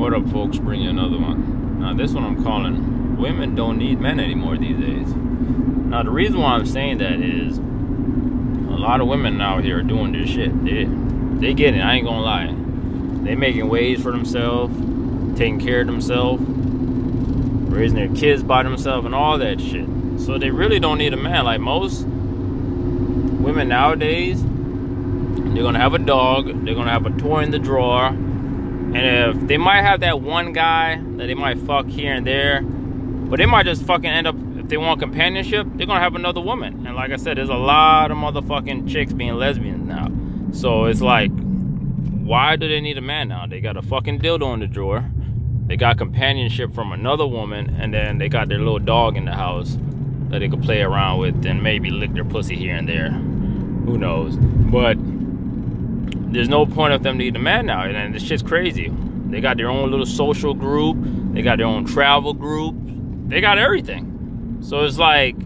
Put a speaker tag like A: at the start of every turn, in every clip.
A: What up, folks? Bring you another one. Now, this one I'm calling Women Don't Need Men Anymore These Days. Now, the reason why I'm saying that is a lot of women out here are doing this shit. They, they get it, I ain't gonna lie. They making ways for themselves, taking care of themselves, raising their kids by themselves, and all that shit. So they really don't need a man. Like most women nowadays, they're gonna have a dog, they're gonna have a toy in the drawer and if they might have that one guy that they might fuck here and there, but they might just fucking end up, if they want companionship, they're gonna have another woman. And like I said, there's a lot of motherfucking chicks being lesbians now. So it's like, why do they need a man now? They got a fucking dildo in the drawer. They got companionship from another woman, and then they got their little dog in the house that they could play around with and maybe lick their pussy here and there. Who knows? But there's no point of them needing a man now. And this shit's crazy. They got their own little social group. They got their own travel group. They got everything. So it's like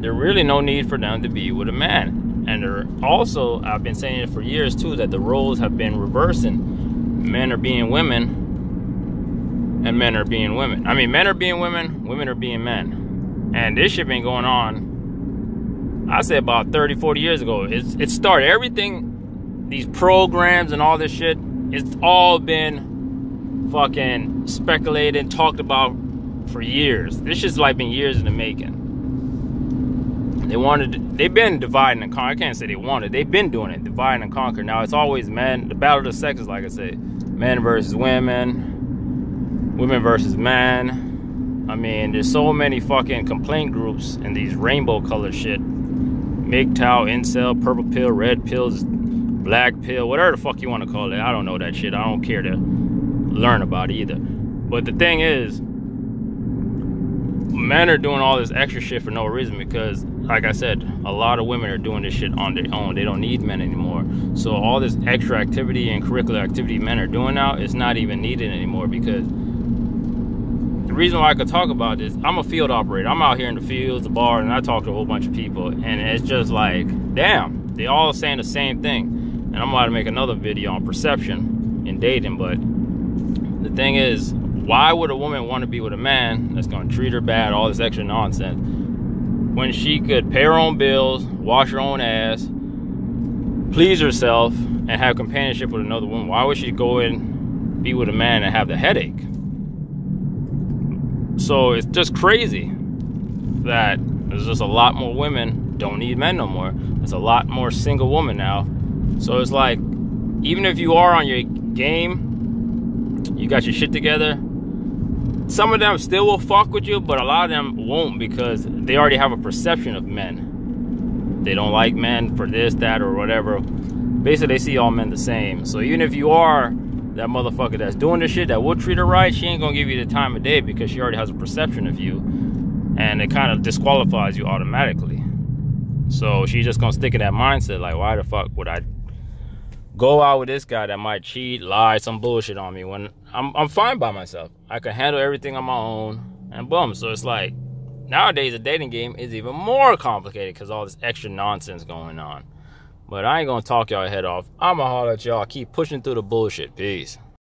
A: there's really no need for them to be with a man. And they're also, I've been saying it for years too, that the roles have been reversing. Men are being women, and men are being women. I mean, men are being women, women are being men. And this shit been going on, I say about 30, 40 years ago. It's, it started, everything these programs and all this shit, it's all been fucking speculated, and talked about for years. This shit's like been years in the making. They wanted, they've been dividing and conquer. I can't say they wanted, they've been doing it, divide and conquer. Now it's always men. The battle of the sexes, like I say, men versus women, women versus men. I mean, there's so many fucking complaint groups and these rainbow color shit. MGTOW, incel, purple pill, red pills, black pill, whatever the fuck you want to call it. I don't know that shit. I don't care to learn about it either. But the thing is, men are doing all this extra shit for no reason because, like I said, a lot of women are doing this shit on their own. They don't need men anymore. So all this extra activity and curricular activity men are doing now is not even needed anymore because the reason why I could talk about this, I'm a field operator. I'm out here in the fields, the bar, and I talk to a whole bunch of people, and it's just like, damn, they all saying the same thing and I'm about to make another video on perception in dating, but the thing is, why would a woman want to be with a man that's going to treat her bad, all this extra nonsense, when she could pay her own bills, wash her own ass, please herself, and have companionship with another woman? Why would she go and be with a man and have the headache? So it's just crazy that there's just a lot more women don't need men no more. There's a lot more single women now so it's like, even if you are on your game, you got your shit together, some of them still will fuck with you, but a lot of them won't because they already have a perception of men. They don't like men for this, that, or whatever. Basically, they see all men the same. So even if you are that motherfucker that's doing this shit that will treat her right, she ain't gonna give you the time of day because she already has a perception of you. And it kind of disqualifies you automatically. So she's just gonna stick in that mindset, like, why the fuck would I go out with this guy that might cheat, lie, some bullshit on me when I'm I'm fine by myself. I can handle everything on my own and boom. So it's like nowadays a dating game is even more complicated because all this extra nonsense going on. But I ain't gonna talk y'all head off. I'ma holler at y'all. Keep pushing through the bullshit. Peace.